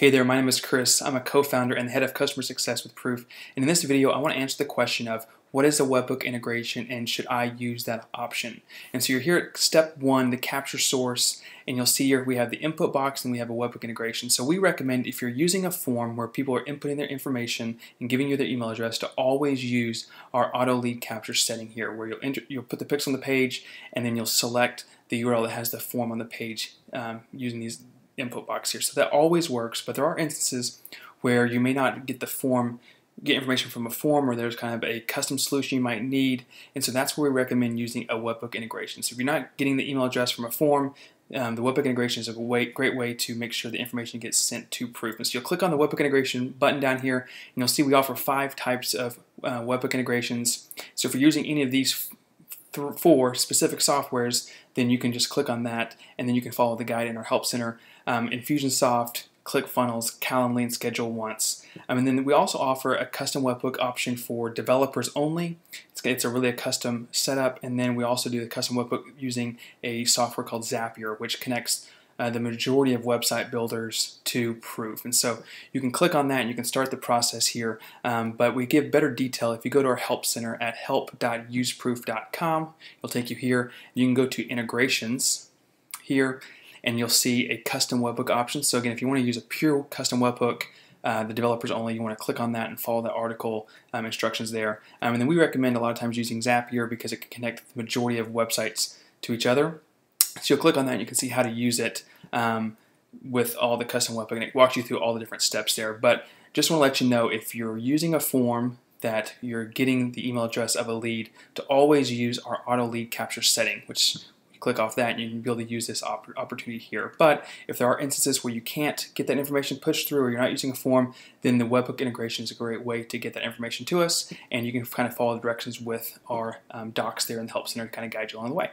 Hey there, my name is Chris. I'm a co-founder and head of customer success with Proof. And in this video, I want to answer the question of what is a webhook integration and should I use that option? And so you're here at step one, the capture source, and you'll see here we have the input box and we have a webhook integration. So we recommend if you're using a form where people are inputting their information and giving you their email address to always use our auto lead capture setting here where you'll, enter, you'll put the pixel on the page and then you'll select the URL that has the form on the page um, using these input box here. So that always works, but there are instances where you may not get the form, get information from a form, or there's kind of a custom solution you might need. And so that's where we recommend using a webhook integration. So if you're not getting the email address from a form, um, the webhook integration is a way, great way to make sure the information gets sent to Proof. And so you'll click on the webhook integration button down here, and you'll see we offer five types of uh, webhook integrations. So if you're using any of these four specific softwares, then you can just click on that, and then you can follow the guide in our Help Center um, Infusionsoft, ClickFunnels, Calendly, and Schedule Once. Um, and then we also offer a custom webhook option for developers only. It's, it's a really a custom setup, and then we also do the custom webhook using a software called Zapier, which connects uh, the majority of website builders to Proof. And so you can click on that and you can start the process here. Um, but we give better detail if you go to our Help Center at help.useproof.com. It'll take you here. You can go to integrations here and you'll see a custom webhook option. So again, if you want to use a pure custom webhook, uh, the developers only, you want to click on that and follow the article um, instructions there. Um, and then we recommend a lot of times using Zapier because it can connect the majority of websites to each other. So you'll click on that and you can see how to use it um, with all the custom webhook and it walks you through all the different steps there. But just want to let you know if you're using a form that you're getting the email address of a lead to always use our auto lead capture setting, which click off that and you can be able to use this op opportunity here. But if there are instances where you can't get that information pushed through or you're not using a form, then the webhook integration is a great way to get that information to us and you can kind of follow the directions with our um, docs there in the Help Center to kind of guide you along the way.